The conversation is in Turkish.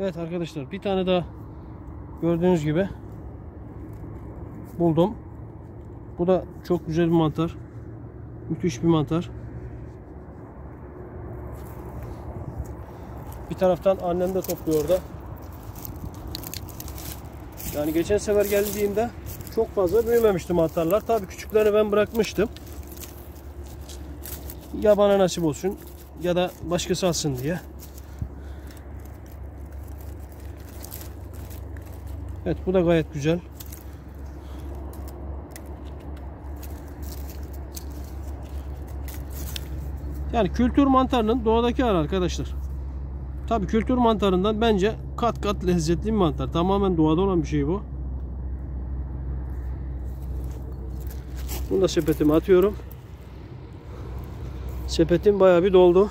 Evet arkadaşlar bir tane daha gördüğünüz gibi buldum. Bu da çok güzel bir mantar. Müthiş bir mantar. Bir taraftan annem de topluyor orada. Yani geçen sefer geldiğimde çok fazla büyümemişti mantarlar. Tabii küçüklerini ben bırakmıştım. Ya bana nasip olsun ya da başkası alsın diye. Evet bu da gayet güzel. Yani kültür mantarının doğadaki hali arkadaşlar. Tabi kültür mantarından bence kat kat lezzetli bir mantar. Tamamen doğada olan bir şey bu. Bunu da sepetime atıyorum. Sepetim bayağı bir doldu.